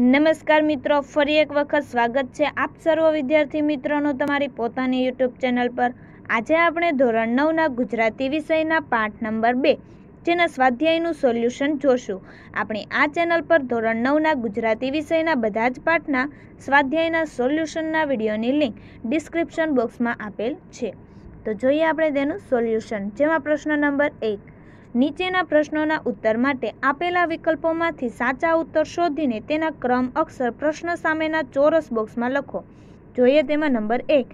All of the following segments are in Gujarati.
નમસ્કાર મિત્રો, ફરી એક વખત સ્વાગત છે આપ સર્વ વિદ્યાર્થી મિત્રોનું તમારી પોતાની યુટ્યુબ ચેનલ પર. આજે આપણે ધોરણ નવના ગુજરાતી વિષયના પાઠ નંબર બે, જેના સ્વાધ્યાયનું સોલ્યુશન જોશું. આપણે આ ચેનલ પર ધોરણ નવના ગુજરાતી વિષયના બધા જ પાઠના સ્વાધ્યાયના સોલ્યુશનના વિડીયોની લિંક ડિસ્ક્રિપ્શન બોક્સમાં આપેલ છે. તો જોઈએ આપણે તેનું સોલ્યુશન. જેમાં પ્રશ્ન નંબર એક નીચેના પ્રશ્નોના ઉત્તર માટે આપેલા વિકલ્પોમાંથી સાચા ઉત્તર શોધીને તેના ક્રમ, અક્ષર, પ્રશ્ન સામેના ચોરસ બોક્સમાં લખો. જોઈએ તેમાં નંબર એક.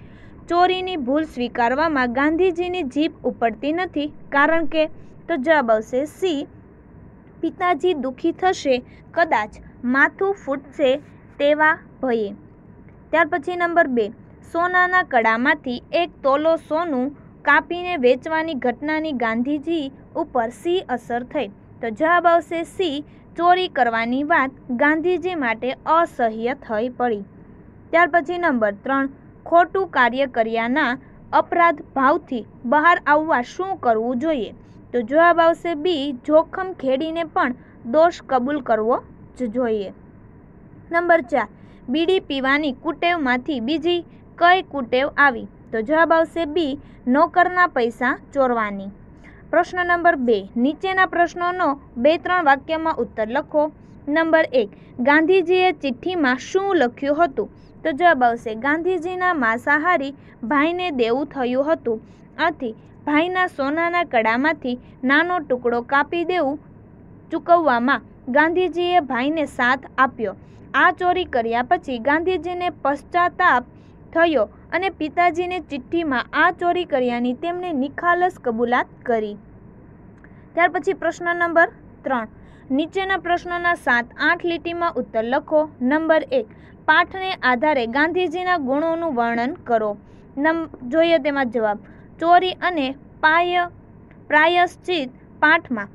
ચોરીની ભૂલ સ્વીકારવામાં ગાંધીજીની જીભ ઉપડતી નથી કારણ કે તો જવાબ આવશે સી પિતાજી દુઃખી થશે, કદાચ માથું ફૂટશે તેવા ભયે. ત્યાર પછી નંબર બે. સોનાના કડામાંથી એક તોલો સોનું કાપીને વેચવાની ઘટનાની ગાંધીજી ઉપર સી અસર થઈ. તો જવાબ આવશે સી, ચોરી કરવાની વાત ગાંધીજી માટે અસહ્ય થઈ પડી. ત્યાર પછી નંબર ત્રણ, ખોટું કાર્ય કર્યાના અપરાધ ભાવથી બહાર આવવા શું કરવું જોઈએ? તો જવાબ આવશે બી, જોખમ ખેડીને પણ દોષ કબૂલ કરવો જ જોઈએ. નંબર ચાર, બીડી પીવાની કુટેવમાંથી બીજી કઈ કુટેવ આવી? તો જવાબ આવશે બી, નોકરના પૈસા ચોરવાની. પ્રશ્ન નંબર બે, નીચેના પ્રશ્નોનો બે ત્રણ વાક્યમાં ઉત્તર લખો. નંબર એક, ગાંધીજીએ ચિઠ્ઠીમાં શું લખ્યું હતું? તો જવાબ આવશે, ગાંધીજીના માંસાહારી ભાઈને દેવું થયું હતું. આથી ભાઈના સોનાના કડામાંથી નાનો ટુકડો કાપી દેવું ચૂકવવામાં ગાંધીજીએ ભાઈને સાથ આપ્યો. આ ચોરી કર્યા પછી ગાંધીજીને પશ્ચાતાપ થયો. અને પિતાજીને ચિઠ્ઠીમાં આ ચોરી કર્યાની તેમણે નિખાલસ કબૂલાત કરી. ત્યાર પછી પ્રશ્ન નંબર ત્રણ. નીચેના પ્રશ્નોના સાત આઠ લીટીમાં ઉત્તર લખો. નંબર એક. પાઠને આધારે ગાંધીજીના ગુણોનું વર્ણન કરો. નમ, જોઈએ તેમાં જવાબ. ચોરી અને પાય, પ્રાયશ્ચિત પાઠમાં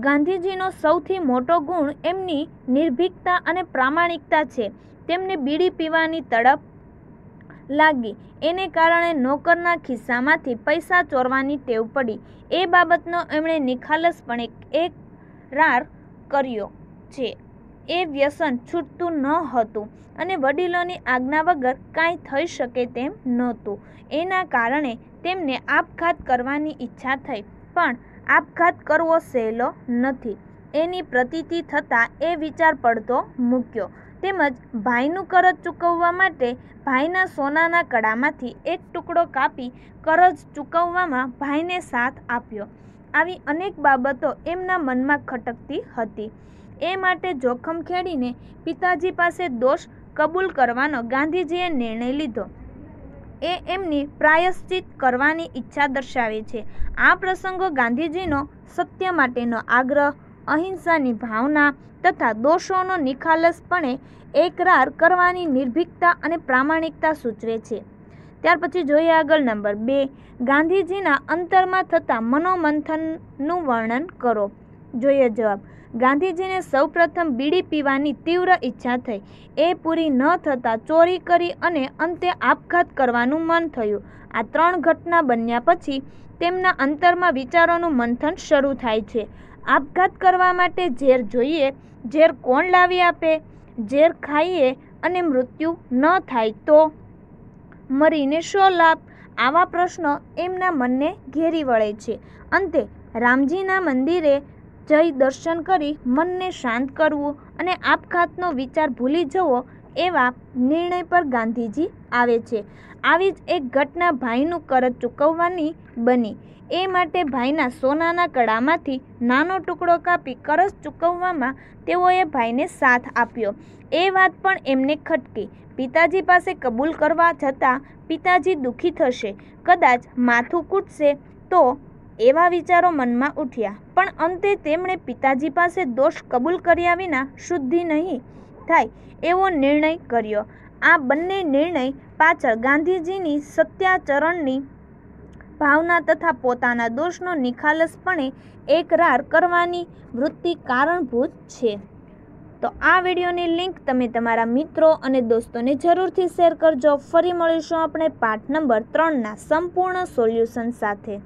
ગાંધીજીનો સૌથી મોટો ગુણ એમની નિર્ભીકતા અને પ્રામાણિકતા છે. તેમને બીડી પીવાની તડપ લાગી. એને કારણે નોકરના ખિસ્સામાંથી પૈસા ચોરવાની ટેવ પડી. એ બાબતનો એમણે નિખાલસપણે એકરાર કર્યો છે. એ વ્યસન છૂટતું ન હતું અને વડીલોની આજ્ઞા વગર કાંઈ થઈ શકે તેમ નહોતું. એના કારણે તેમને આપઘાત કરવાની ઈચ્છા થઈ, પણ આપઘાત કરવો સહેલો નથી. એની પ્રતીતિ થતાં એ વિચાર પડતો મૂક્યો. તેમજ ભાઈનું કરજ ચૂકવવા માટે ભાઈના સોનાના કડામાંથી એક ટુકડો કાપી કરજ ચૂકવવામાં ભાઈને સાથ આપ્યો. આવી અનેક બાબતો એમના મનમાં ખટકતી હતી. એ માટે જોખમ ખેડીને પિતાજી પાસે દોષ કબૂલ કરવાનો ગાંધીજીએ નિર્ણય લીધો. એ એમની પ્રાયશ્ચિત કરવાની ઈચ્છા દર્શાવે છે. આ પ્રસંગો ગાંધીજીનો સત્ય માટેનો આગ્રહ અહિંસાની ભાવના તથા દોષોનો નિખાલસપણે એકરાર કરવાની નિર્ભીકતા અને પ્રામાણિકતા સૂચવે છે. ત્યાર પછી જોઈએ આગળ નંબર બે. ગાંધીજીના અંતરમાં થતા મનોમંથનનું વર્ણન કરો. જોઈએ જવાબ. ગાંધીજીને સૌપ્રથમ બીડી પીવાની તીવ્ર ઈચ્છા થઈ. એ પૂરી ન થતાં ચોરી કરી અને અંતે આપઘાત કરવાનું મન થયું. આ ત્રણ ઘટના બન્યા પછી તેમના અંતરમાં વિચારોનું મંથન શરૂ થાય છે. આપઘાત કરવા માટે ઝેર જોઈએ, ઝેર કોણ લાવી આપે? ઝેર ખાઈએ અને મૃત્યુ ન થાય તો? મરીને શો લાભ? આવા પ્રશ્નો એમના મનને ઘેરી વળે છે. અંતે, રામજીના મંદિરે જઈ દર્શન કરી મનને શાંત કરવું અને આપઘાતનો વિચાર ભૂલી જવો એવા નિર્ણય પર ગાંધીજી આવે છે. આવી જ એક ઘટના ભાઈનું કરજ ચૂકવવાની બની. એ માટે ભાઈના સોનાના કડામાંથી નાનો ટુકડો કાપી કરજ ચૂકવવામાં તેઓએ ભાઈને સાથ આપ્યો. એ વાત પણ એમને ખટકી. પિતાજી પાસે કબૂલ કરવા જતાં પિતાજી દુઃખી થશે. કદાચ માથું કૂટશે તો એવા વિચારો મનમાં ઉઠ્યા. પણ અંતે તેમણે પિતાજી પાસે દોષ કબૂલ કર્યા વિના શુદ્ધિ નહીં. થાય એવો નિર્ણય કર્યો. આ બંને નિર્ણય પાછળ ગાંધીજીની સત્યાચરણની ભાવના તથા પોતાના દોષનો નિખાલસપણે એકરાર કરવાની વૃત્તિ કારણભૂત છે. તો આ વિડીયોની લિંક તમે તમારા મિત્રો અને દોસ્તોને જરૂરથી શેર કરજો. ફરી મળીશું આપણે પાઠ નંબર ત્રણના સંપૂર્ણ સોલ્યુશન સાથે.